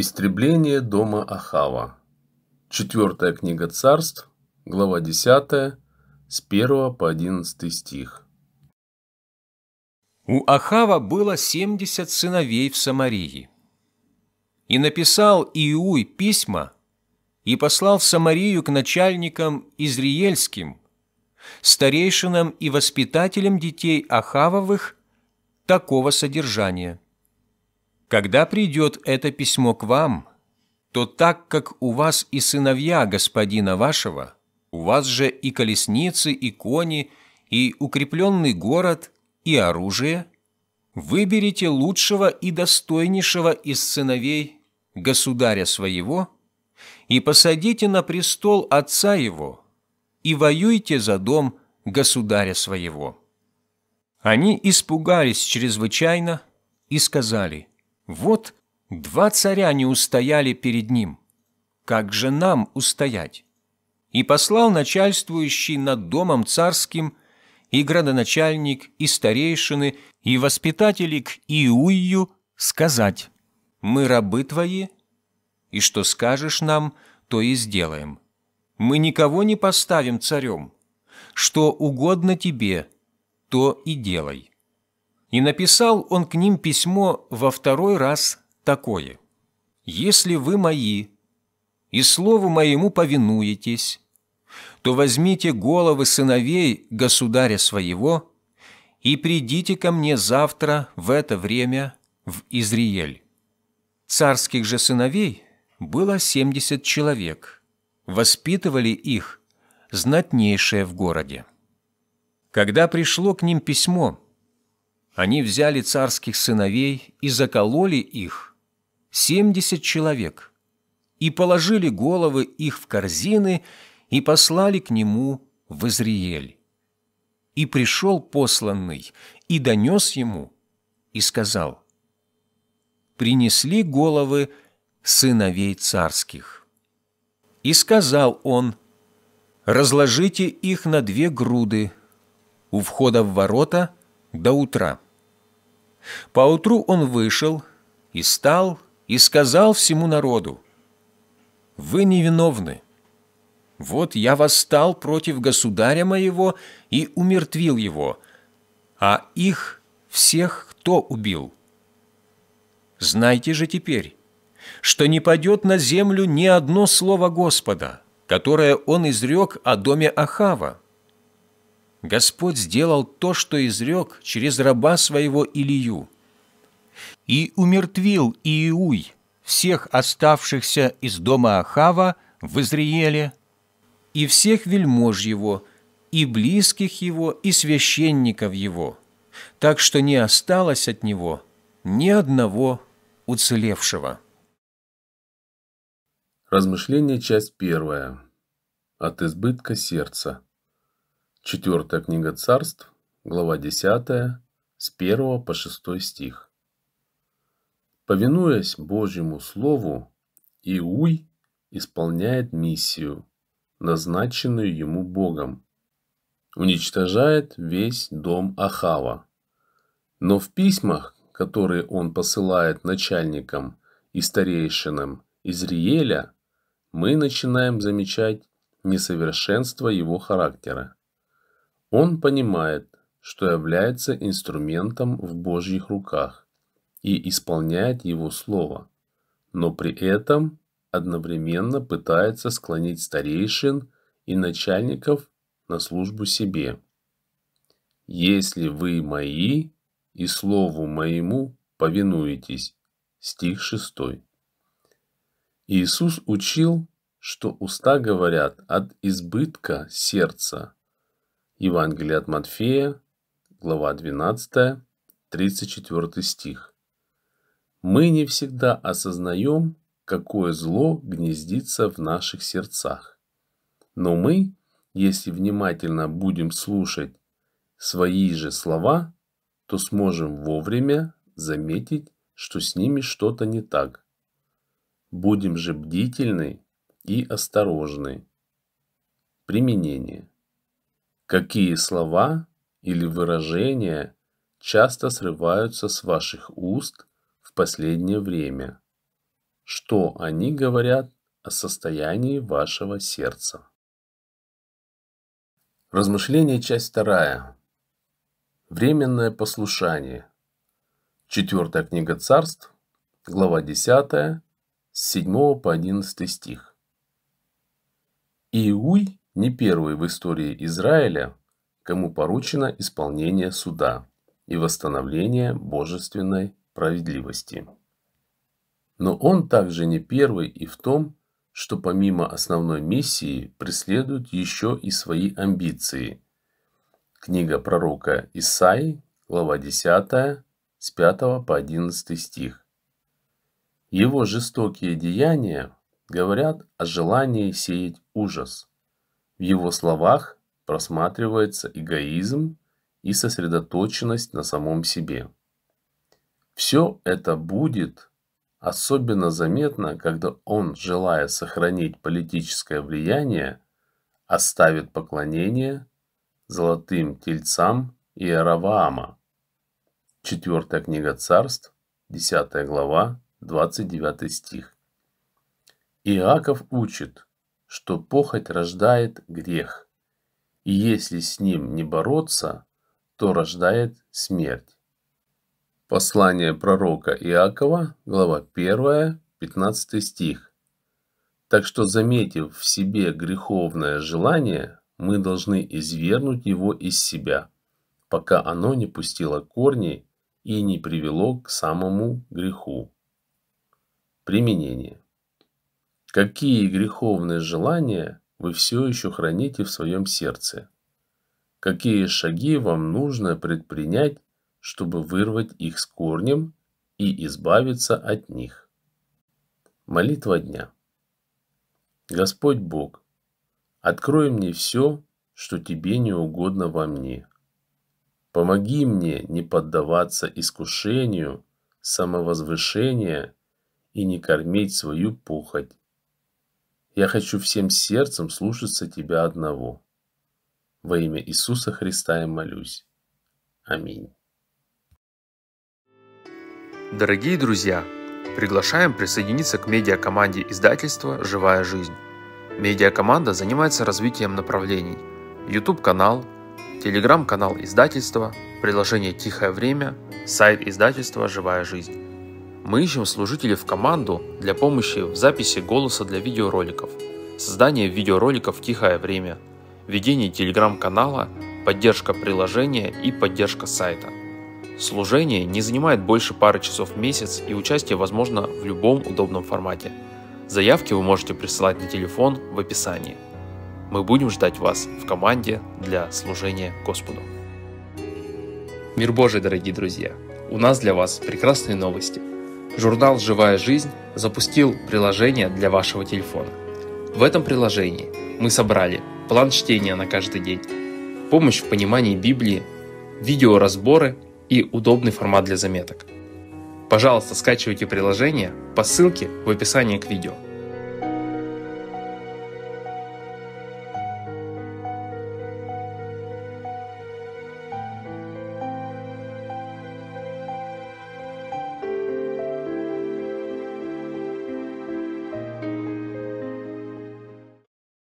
Истребление дома Ахава. Четвертая книга царств, глава 10, с 1 по 11 стих. У Ахава было семьдесят сыновей в Самарии. И написал Иуй письма и послал в Самарию к начальникам Изриельским, старейшинам и воспитателям детей Ахавовых такого содержания – когда придет это письмо к вам, то так как у вас и сыновья господина вашего, у вас же и колесницы, и кони, и укрепленный город, и оружие, выберите лучшего и достойнейшего из сыновей государя своего и посадите на престол отца его, и воюйте за дом государя своего». Они испугались чрезвычайно и сказали – вот два царя не устояли перед ним. Как же нам устоять? И послал начальствующий над домом царским и градоначальник, и старейшины, и воспитатели к Иуию сказать, «Мы рабы твои, и что скажешь нам, то и сделаем. Мы никого не поставим царем. Что угодно тебе, то и делай». И написал он к ним письмо во второй раз такое. «Если вы мои, и слову моему повинуетесь, то возьмите головы сыновей государя своего и придите ко мне завтра в это время в Изриель». Царских же сыновей было семьдесят человек, воспитывали их знатнейшие в городе. Когда пришло к ним письмо – они взяли царских сыновей и закололи их, семьдесят человек, и положили головы их в корзины и послали к нему в Изриель. И пришел посланный, и донес ему, и сказал, «Принесли головы сыновей царских». И сказал он, «Разложите их на две груды у входа в ворота до утра». Поутру он вышел и стал и сказал всему народу, «Вы невиновны. Вот я восстал против государя моего и умертвил его, а их всех кто убил? Знайте же теперь, что не падет на землю ни одно слово Господа, которое он изрек о доме Ахава, Господь сделал то, что изрек через раба своего Илию. И умертвил Иуй всех оставшихся из дома Ахава в Изриеле, и всех вельмож его, и близких его, и священников его, так что не осталось от него ни одного уцелевшего. Размышление, часть первая. От избытка сердца. Четвертая книга царств, глава 10, с 1 по 6 стих. Повинуясь Божьему Слову, Иуй исполняет миссию, назначенную ему Богом, уничтожает весь дом Ахава. Но в письмах, которые он посылает начальникам и старейшинам Изриеля, мы начинаем замечать несовершенство его характера. Он понимает, что является инструментом в Божьих руках и исполняет Его Слово, но при этом одновременно пытается склонить старейшин и начальников на службу себе. «Если вы мои и слову моему повинуетесь» стих 6. Иисус учил, что уста говорят от избытка сердца – Евангелие от Матфея, глава 12, 34 стих. Мы не всегда осознаем, какое зло гнездится в наших сердцах. Но мы, если внимательно будем слушать свои же слова, то сможем вовремя заметить, что с ними что-то не так. Будем же бдительны и осторожны. Применение. Какие слова или выражения часто срываются с ваших уст в последнее время? что они говорят о состоянии вашего сердца. Размышление, часть вторая. Временное послушание. Четвертая книга царств, глава 10, с 7 по 11 стих. Иуй не первый в истории Израиля, кому поручено исполнение суда и восстановление божественной справедливости. Но он также не первый и в том, что помимо основной миссии преследует еще и свои амбиции. Книга пророка Исаи, глава 10, с 5 по 11 стих. Его жестокие деяния говорят о желании сеять ужас. В его словах просматривается эгоизм и сосредоточенность на самом себе. Все это будет особенно заметно, когда он, желая сохранить политическое влияние, оставит поклонение золотым тельцам Иераваама. Четвертая книга царств, 10 глава, 29 стих. Иаков учит, что похоть рождает грех, и если с ним не бороться, то рождает смерть. Послание пророка Иакова, глава 1, 15 стих. Так что, заметив в себе греховное желание, мы должны извергнуть его из себя, пока оно не пустило корни и не привело к самому греху. Применение. Какие греховные желания вы все еще храните в своем сердце? Какие шаги вам нужно предпринять, чтобы вырвать их с корнем и избавиться от них. Молитва дня. Господь Бог, открой мне все, что Тебе не угодно во мне. Помоги мне не поддаваться искушению, самовозвышения и не кормить свою похоть. Я хочу всем сердцем слушаться Тебя одного. Во имя Иисуса Христа я молюсь. Аминь. Дорогие друзья, приглашаем присоединиться к медиакоманде издательства «Живая жизнь». Медиакоманда занимается развитием направлений YouTube-канал, телеграм-канал издательства, приложение «Тихое время», сайт издательства «Живая жизнь». Мы ищем служителей в команду для помощи в записи голоса для видеороликов, создание видеороликов «Тихое время», ведение телеграм-канала, поддержка приложения и поддержка сайта. Служение не занимает больше пары часов в месяц и участие возможно в любом удобном формате. Заявки вы можете присылать на телефон в описании. Мы будем ждать вас в команде для служения Господу. Мир Божий, дорогие друзья! У нас для вас прекрасные новости. Журнал «Живая жизнь» запустил приложение для вашего телефона. В этом приложении мы собрали план чтения на каждый день, помощь в понимании Библии, видеоразборы – и удобный формат для заметок. Пожалуйста, скачивайте приложение по ссылке в описании к видео.